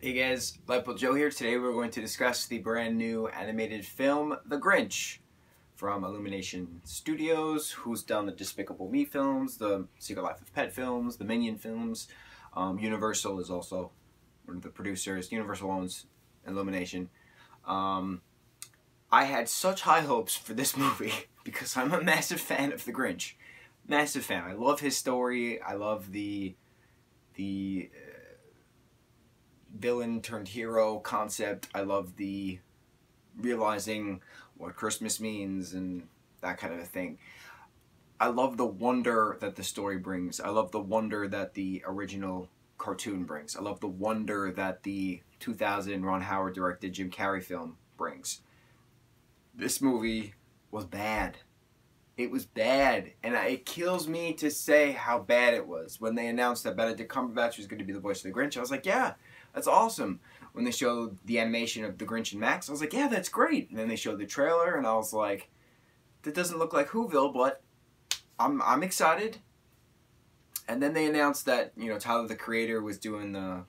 Hey guys, Lightbolt Joe here. Today we're going to discuss the brand new animated film, The Grinch, from Illumination Studios, who's done the Despicable Me films, the Secret Life of Pet films, the Minion films. Um, Universal is also one of the producers. Universal owns Illumination. Um, I had such high hopes for this movie because I'm a massive fan of The Grinch. Massive fan. I love his story. I love the the villain turned hero concept. I love the realizing what Christmas means and that kind of a thing. I love the wonder that the story brings. I love the wonder that the original cartoon brings. I love the wonder that the 2000 Ron Howard directed Jim Carrey film brings. This movie was bad. It was bad, and it kills me to say how bad it was. When they announced that Benedict Cumberbatch was going to be the voice of the Grinch, I was like, yeah, that's awesome. When they showed the animation of the Grinch and Max, I was like, yeah, that's great. And then they showed the trailer, and I was like, that doesn't look like Whoville, but I'm I'm excited. And then they announced that you know Tyler the Creator was doing the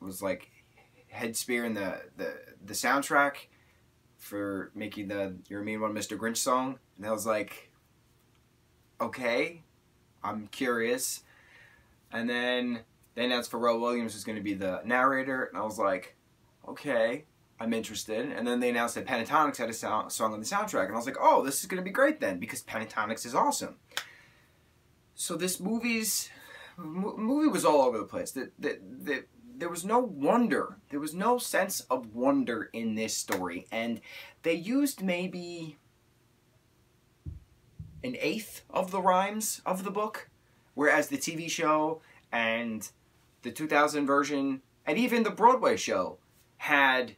was like head spear in the the the soundtrack for making the You're a Mean One Mr. Grinch song, and I was like, okay, I'm curious. And then they announced Pharrell Williams was going to be the narrator, and I was like, okay, I'm interested. And then they announced that Pentatonix had a song on the soundtrack, and I was like, oh, this is going to be great then, because Pentatonix is awesome. So this movie's movie was all over the place. That that that there was no wonder. There was no sense of wonder in this story, and they used maybe an eighth of the rhymes of the book, whereas the TV show and the 2000 version, and even the Broadway show had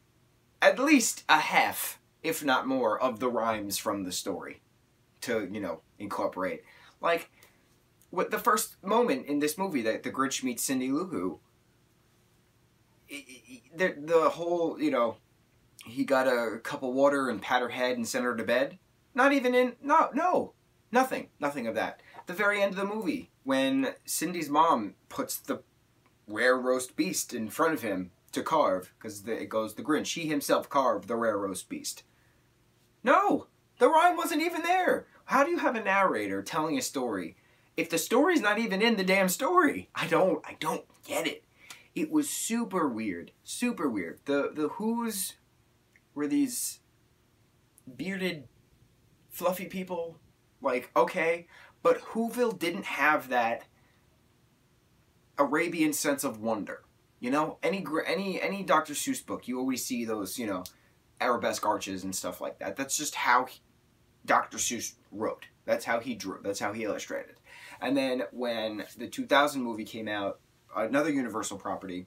at least a half, if not more, of the rhymes from the story to, you know, incorporate. Like, what the first moment in this movie that the Grinch meets Cindy Lou Who, the, the whole, you know, he got a cup of water and pat her head and sent her to bed. Not even in, no, no, nothing, nothing of that. The very end of the movie, when Cindy's mom puts the rare roast beast in front of him to carve, because it goes the Grinch. He himself carved the rare roast beast. No, the rhyme wasn't even there. How do you have a narrator telling a story if the story's not even in the damn story? I don't, I don't get it. It was super weird, super weird. The the Who's were these bearded, fluffy people. Like okay, but Whoville didn't have that Arabian sense of wonder. You know, any any any Dr. Seuss book, you always see those, you know, arabesque arches and stuff like that. That's just how he, Dr. Seuss wrote. That's how he drew. That's how he illustrated. And then when the 2000 movie came out, another Universal property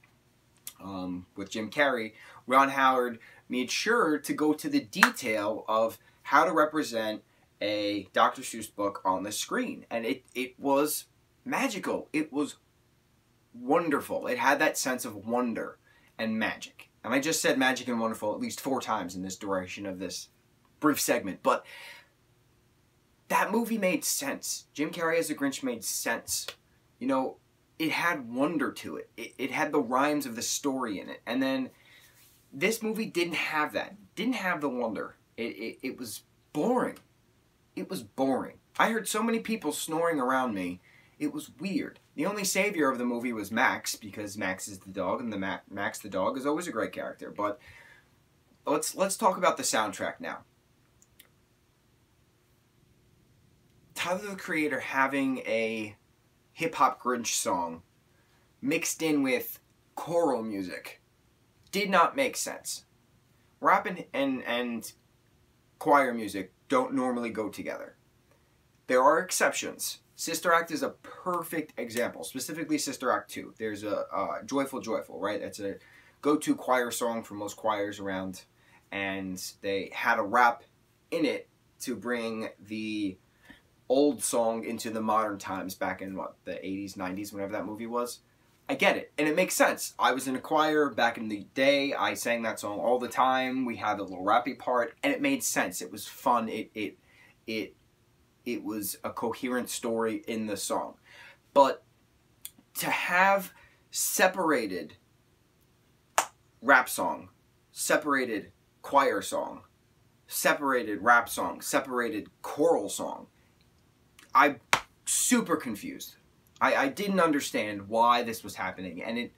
um, with Jim Carrey, Ron Howard made sure to go to the detail of how to represent a Dr. Seuss book on the screen. And it, it was magical. It was wonderful. It had that sense of wonder and magic. And I just said magic and wonderful at least four times in this duration of this brief segment. But that movie made sense. Jim Carrey as a Grinch made sense. You know, it had wonder to it. It, it had the rhymes of the story in it. And then this movie didn't have that. Didn't have the wonder. It, it, it was boring. It was boring. I heard so many people snoring around me it was weird. The only savior of the movie was Max because Max is the dog, and the Ma Max the dog is always a great character. But let's let's talk about the soundtrack now. Tyler the Creator having a hip hop Grinch song mixed in with choral music did not make sense. Rap and, and, and choir music don't normally go together. There are exceptions. Sister Act is a perfect example, specifically Sister Act 2. There's a uh, Joyful Joyful, right? That's a go-to choir song for most choirs around, and they had a rap in it to bring the old song into the modern times back in, what, the 80s, 90s, whenever that movie was. I get it, and it makes sense. I was in a choir back in the day. I sang that song all the time. We had a little rappy part, and it made sense. It was fun. It it it it was a coherent story in the song. But to have separated rap song, separated choir song, separated rap song, separated choral song. I'm super confused. I, I didn't understand why this was happening, and it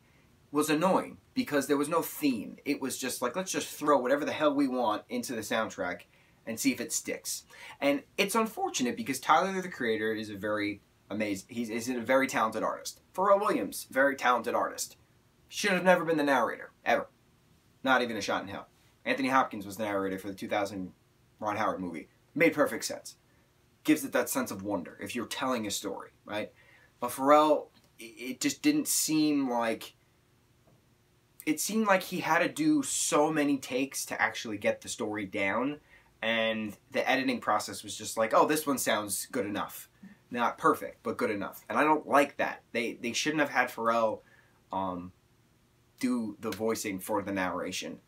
was annoying because there was no theme. It was just like, let's just throw whatever the hell we want into the soundtrack and see if it sticks. And it's unfortunate because Tyler the Creator is a very amazing, he's, he's a very talented artist. Pharrell Williams, very talented artist. Should have never been the narrator, ever. Not even a shot in hell. Anthony Hopkins was the narrator for the 2000 Ron Howard movie. Made perfect sense. Gives it that sense of wonder if you're telling a story, right? But Pharrell, it just didn't seem like. It seemed like he had to do so many takes to actually get the story down, and the editing process was just like, oh, this one sounds good enough. Not perfect, but good enough. And I don't like that. They they shouldn't have had Pharrell um, do the voicing for the narration.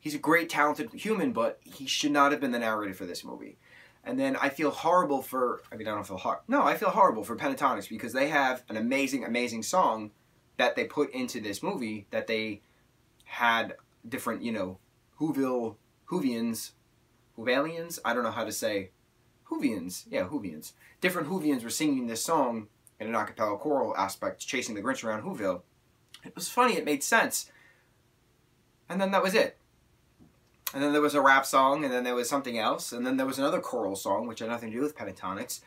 He's a great, talented human, but he should not have been the narrator for this movie. And then I feel horrible for, I mean, I don't feel hard. No, I feel horrible for Pentatonix because they have an amazing, amazing song that they put into this movie that they had different, you know, Whoville, Whovians, Whovalians? I don't know how to say. Whovians. Yeah, Whovians. Different Whovians were singing this song in an a cappella choral aspect, chasing the Grinch around Whoville. It was funny, it made sense. And then that was it. And then there was a rap song, and then there was something else, and then there was another choral song, which had nothing to do with Pentatonix.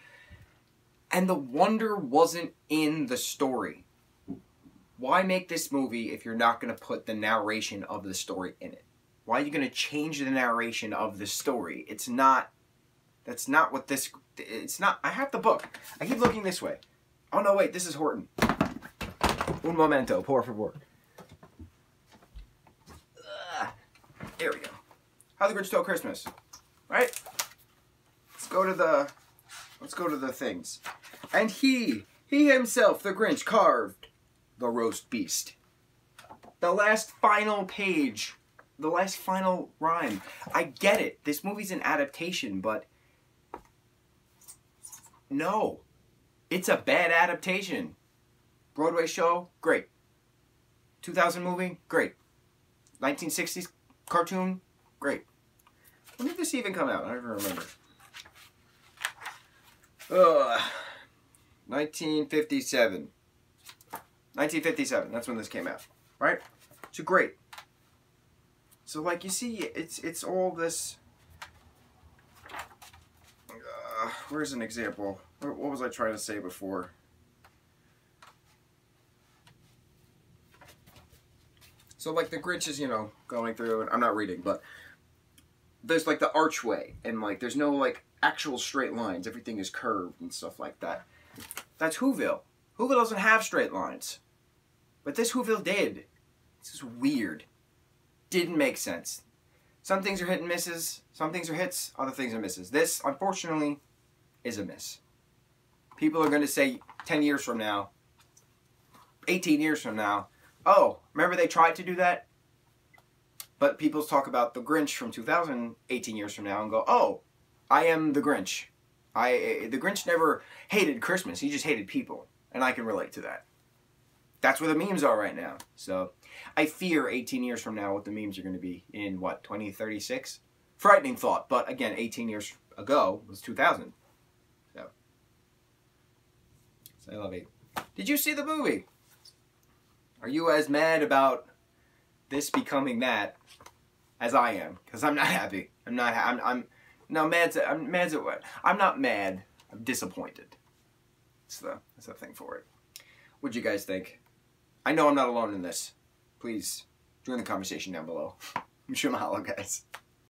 And the wonder wasn't in the story. Why make this movie if you're not going to put the narration of the story in it? Why are you going to change the narration of the story? It's not. That's not what this. It's not. I have the book. I keep looking this way. Oh no! Wait, this is Horton. Un momento, por favor. Ugh. There we go. How the Grinch Stole Christmas. Right? Let's go to the let's go to the things. And he, he himself, the Grinch, carved the roast beast. The last final page, the last final rhyme. I get it. This movie's an adaptation, but no. It's a bad adaptation. Broadway show, great. 2000 movie, great. 1960s cartoon, great. When did this even come out? I don't even remember. Ugh. 1957. 1957. That's when this came out, right? So great. So like you see, it's it's all this. Uh, where's an example? What was I trying to say before? So like the Grinch is, you know, going through, and I'm not reading, but there's like the archway and like there's no like actual straight lines. Everything is curved and stuff like that. That's Whoville. Whoville doesn't have straight lines. But this Whoville did. This is weird. Didn't make sense. Some things are hit and misses, some things are hits, other things are misses. This, unfortunately, is a miss. People are going to say 10 years from now, 18 years from now, oh, remember they tried to do that? But people talk about the Grinch from 2000, 18 years from now, and go, "Oh, I am the Grinch. I eh, eh, the Grinch never hated Christmas. He just hated people, and I can relate to that. That's where the memes are right now. So, I fear 18 years from now what the memes are going to be in what 2036. Frightening thought, but again, 18 years ago was 2000. So, so I love it. Did you see the movie? Are you as mad about this becoming that as I am because I'm not happy. I'm not. I'm. I'm. No, mad's. I'm mad's at what? I'm not mad. I'm disappointed. That's the. That's the thing for it. What'd you guys think? I know I'm not alone in this. Please join the conversation down below. I'm sure mahalo, guys.